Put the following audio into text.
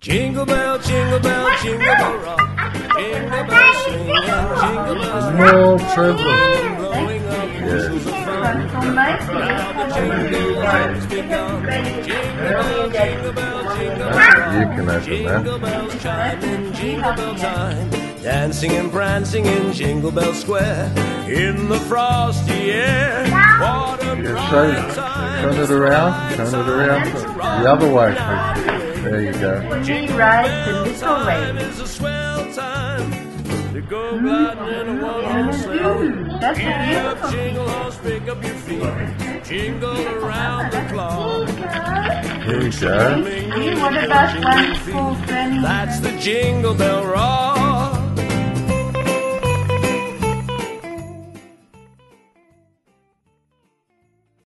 Jingle bell, jingle bell, jingle bell rock. Jingle bell swing and jingle bells More Trevor. blowing up whistles of fun. Van mij Jingle bells begun. Jingle bell, jingle bell, jingle bell. Open Jingle bells chime in jingle bell time. Dancing and prancing in Jingle Bell Square. In the frosty air. What a bright time. turn it around, turn it around, the other way. There you go. Mm-hmm. We ride the little Time race. is a swell time to go gliding in a one-horse sleigh. That's Giddy jingle horse, pick up your feet, jingle around the clock. Here you go. And what about one for Granny? That's the Jingle Bell Rock.